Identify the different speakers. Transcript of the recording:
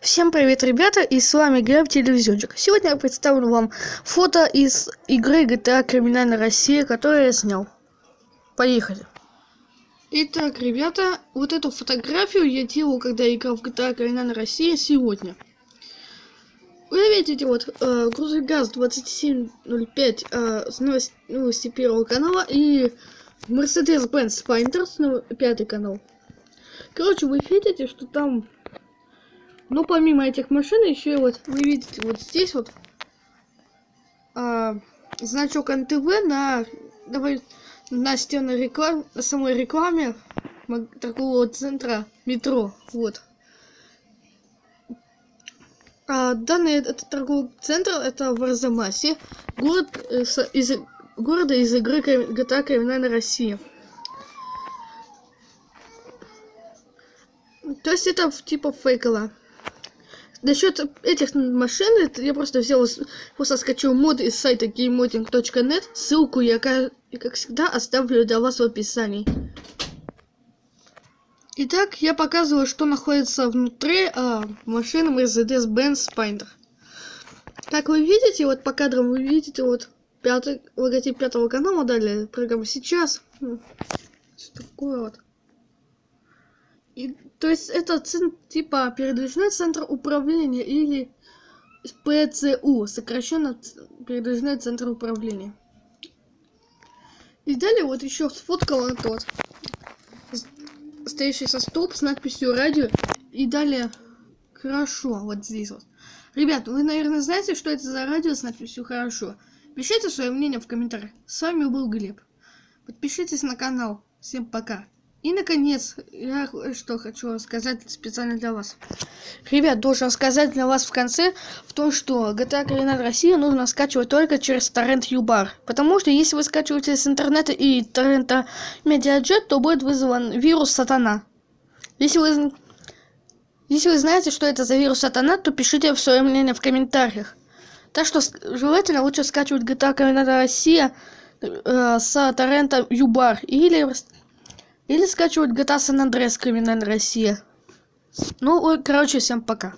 Speaker 1: Всем привет, ребята, и с вами Глеб Телевизиончик. Сегодня я представлю вам фото из игры GTA Криминальная Россия, которую я снял. Поехали. Итак, ребята, вот эту фотографию я делал, когда я играл в GTA Криминальная Россия сегодня. Вы видите, вот, э, Грузогаз 2705 э, с новости, Первого канала и Mercedes-Benz Spinders, ну, пятый канал. Короче, вы видите, что там ну, помимо этих машин, еще вот вы видите вот здесь вот а, значок НТВ на давай на стенной рекламе, на самой рекламе торгового центра метро. Вот. А, данный этот торговый центр это в Арзамасе, город э, из города из игры GTA Криминальная Россия. То есть это типа фейково. Насчет этих машин, я просто взял, просто скачал мод из сайта gamemodding.net. Ссылку я, как, как всегда, оставлю для вас в описании. Итак, я показываю, что находится внутри а, машины Mercedes-Benz Spider. Как вы видите, вот по кадрам вы видите вот пятый логотип пятого канала, далее программа сейчас. Что такое вот. И, то есть это типа передвижной центр управления или ПЦУ, сокращенно передвижной центр управления. И далее вот еще сфоткала тот стоящий со столб с надписью радио. И далее хорошо, вот здесь вот. Ребят, вы, наверное, знаете, что это за радио с надписью хорошо. Пишите свое мнение в комментариях. С вами был Глеб. Подпишитесь на канал. Всем пока. И, наконец, я что хочу сказать специально для вас. Ребят, должен сказать для вас в конце, в том, что GTA Криминал Россия нужно скачивать только через торрент Юбар. Потому что если вы скачиваете с интернета и торрента Медиаджет, то будет вызван вирус Сатана. Если вы, если вы знаете, что это за вирус Сатана, то пишите свое мнение в комментариях. Так что желательно лучше скачивать GTA Криминал Россия э, с торрента Юбар или или скачивать GTA San Andreas Криминальная Россия. Ну, короче, всем пока.